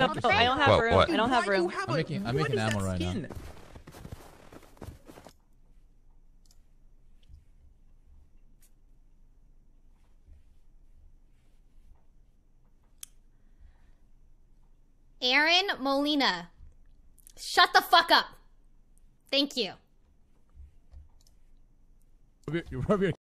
I don't have What, room. what? I don't have Why do room. have I'm a- making- I'm making ammo right now. Aaron Molina. Shut the fuck up. Thank you. You rub your